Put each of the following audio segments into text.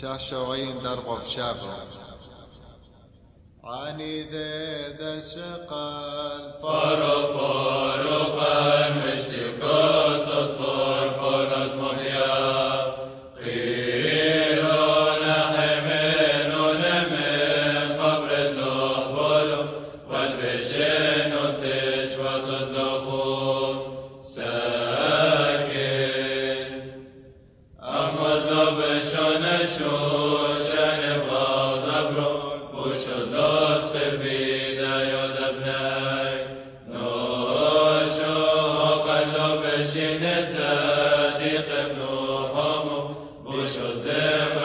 چاشوین در قبشاب عانی ذی ذا شقال شانه شوشن بغاو دبرو بوشو داس قربی دیاد ابنی نوشو خلو بشین صدیق ابن حامو بوشو زفر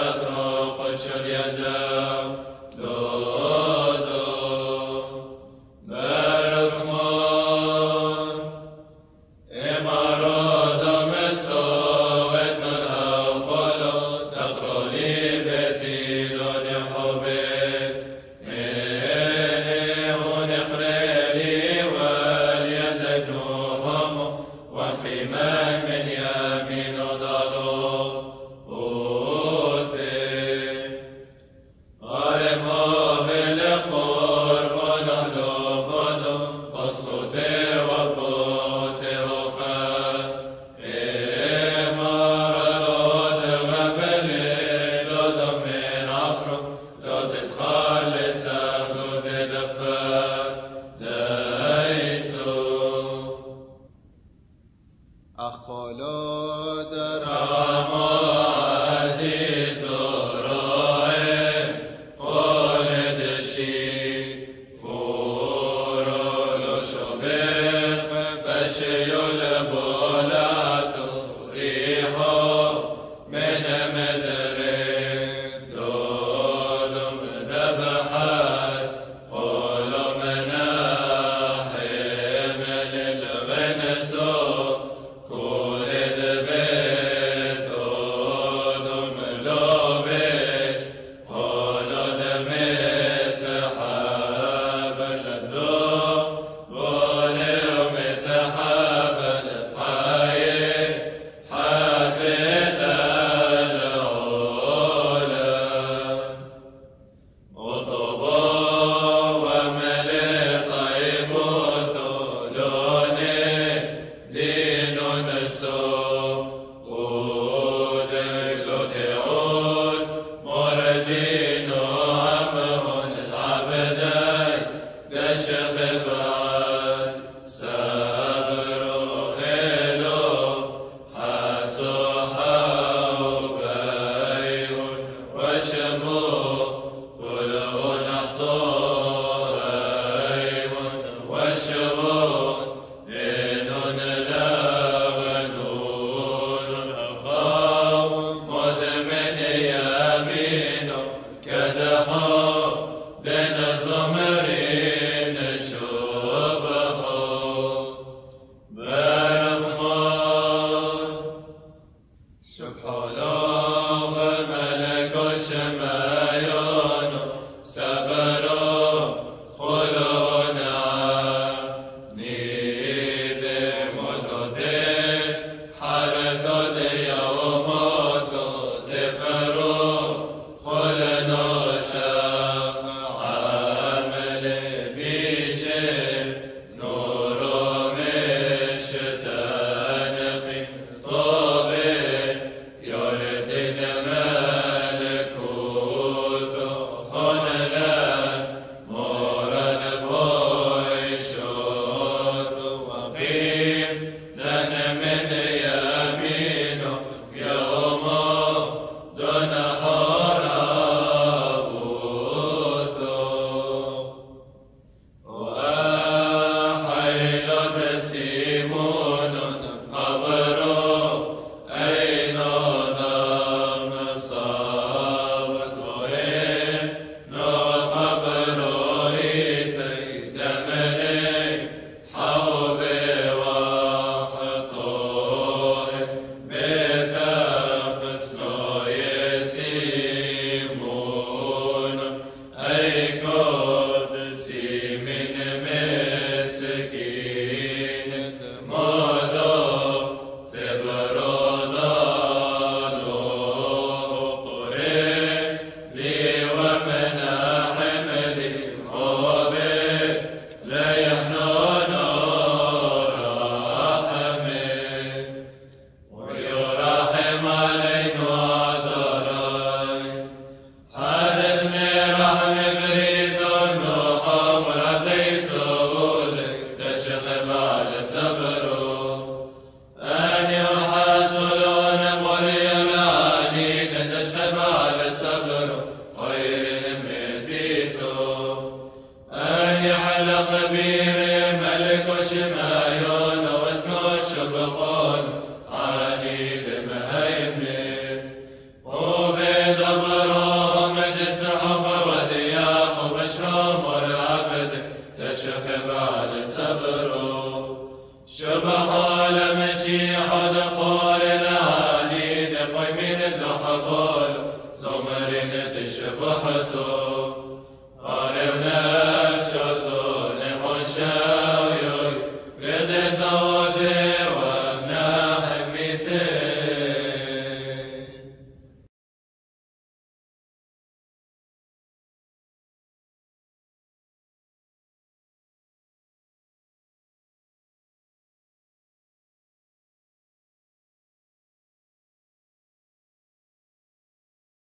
شبها لمشي حد قارن عديد قيمين الحبال سمرين تشبهته